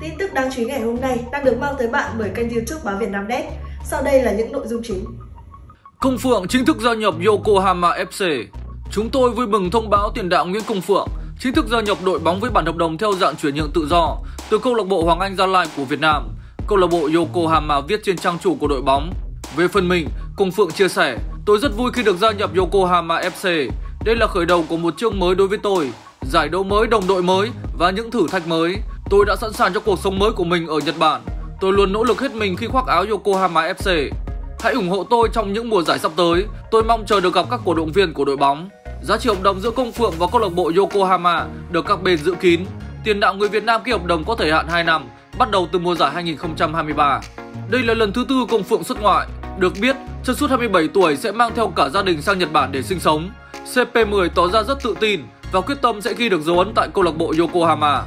Tin tức đáng chú ý ngày hôm nay đang được mang tới bạn bởi kênh youtube báo Việt Nam Net. Sau đây là những nội dung chính. Công Phượng chính thức gia nhập Yokohama FC. Chúng tôi vui mừng thông báo tiền đạo Nguyễn Công Phượng chính thức gia nhập đội bóng với bản hợp đồng theo dạng chuyển nhượng tự do từ câu lạc bộ Hoàng Anh Gia Lai của Việt Nam. Câu lạc bộ Yokohama viết trên trang chủ của đội bóng. Về phần mình, Công Phượng chia sẻ, tôi rất vui khi được gia nhập Yokohama FC. Đây là khởi đầu của một chương mới đối với tôi, giải đấu mới, đồng đội mới và những thử thách mới. Tôi đã sẵn sàng cho cuộc sống mới của mình ở Nhật Bản. Tôi luôn nỗ lực hết mình khi khoác áo Yokohama FC. Hãy ủng hộ tôi trong những mùa giải sắp tới. Tôi mong chờ được gặp các cổ động viên của đội bóng. Giá trị hợp đồng giữa Công Phượng và câu lạc bộ Yokohama được các bên giữ kín. Tiền đạo người Việt Nam ký hợp đồng có thời hạn 2 năm, bắt đầu từ mùa giải 2023. Đây là lần thứ tư Công Phượng xuất ngoại. Được biết, chân sút 27 tuổi sẽ mang theo cả gia đình sang Nhật Bản để sinh sống. CP10 tỏ ra rất tự tin và quyết tâm sẽ ghi được dấu ấn tại câu lạc bộ Yokohama.